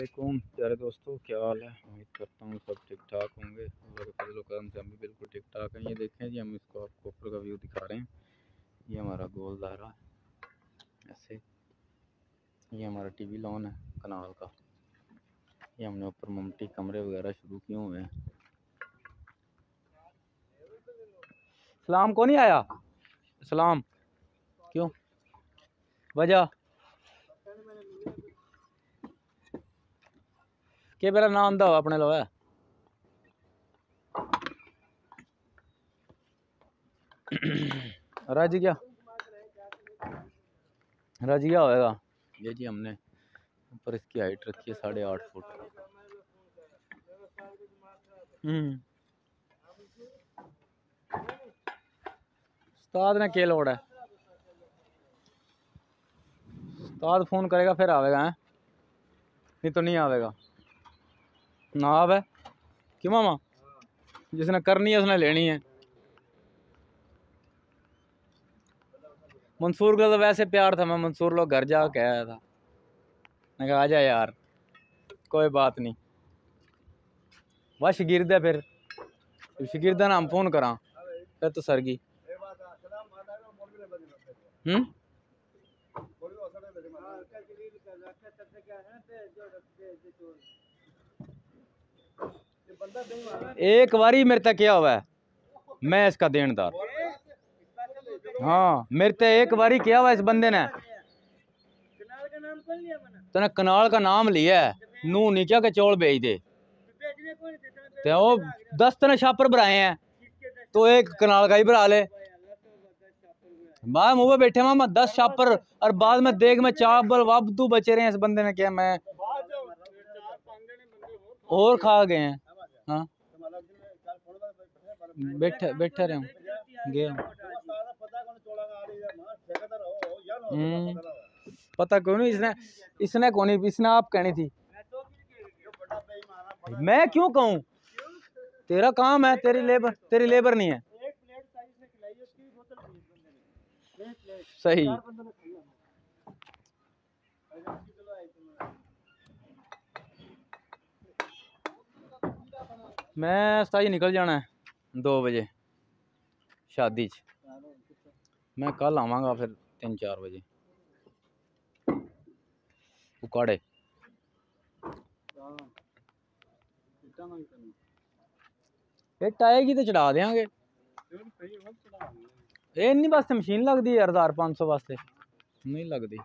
वालेकुम। प्यारे दोस्तों, क्या हाल है? उम्मीद करता हूँ सब ठीक ठाक होंगे के फजल करम से हम भी बिल्कुल ठीक ठाक हैं। ये देखें जी, हम इसको आपको ऊपर का व्यू दिखा रहे हैं। ये हमारा गोल दायरा ऐसे ये हमारा टीवी लॉन है कनाल का। ये हमने ऊपर ममटी कमरे वगैरह शुरू किए हुए हैं। सलाम को नहीं आया? सलाम। क्यों? वजह? के मेरा नाम दो अपने लो है राज क्या राज क्या होएगा ये जी हमने ऊपर इसकी हाइट रखी है साढ़े आठ फुट उस्ताद ने के लोड है उस्ताद फ़ोन करेगा फिर आवेगा हैं नहीं तो नहीं आवेगा ना आवे क्यों मामा? जिसने करनी है, उसने लेनी है। मंसूर का तो वैसे प्यार था, मैं मंसूर लोग घर जा कह आया था। मैं कहा, आजा यार, कोई बात नहीं। वह शगिरद है फिर। शगिरद नाम फ़ोन करा। फिर तो सरगी हम्म एक बारी मेरे तक क्या हुआ मैं इसका देनदार। हाँ मेरे ते एक बारी क्या हुआ इस बंदे ने। तने कनाल का नाम लिया है। नू नहीं क्या के चौल बेच दे। ते वो दस तने छापर भराए हैं। तो एक कनाल का ही भरा ले। बाद मुँह बैठे मामा, दस छापर। और बाद में देख में चावल वाबदू बचे रहे हैं इस बंदे ने। क्या मैं और खा गए हैं। हाँ। बैठे बैठे रहे हूँ हम्म, पता क्यों इसने इसने कौन इसने आप कहनी थी। मैं क्यों कहूँ? तेरा काम है तेरी लेबर तेरी लेबर नहीं है। सही। मैं सताई निकल जाना है दो बजे शादी च मैं कल आवांगा फिर तीन चार बजे उकाड़े इट आएगी तो चढ़ा देंगे ਇਹ ਨਹੀਂ ਵਾਸਤੇ ਮਸ਼ੀਨ ਲੱਗਦੀ ਯਾਰ 1500 ਵਾਸਤੇ ਨਹੀਂ ਲੱਗਦੀ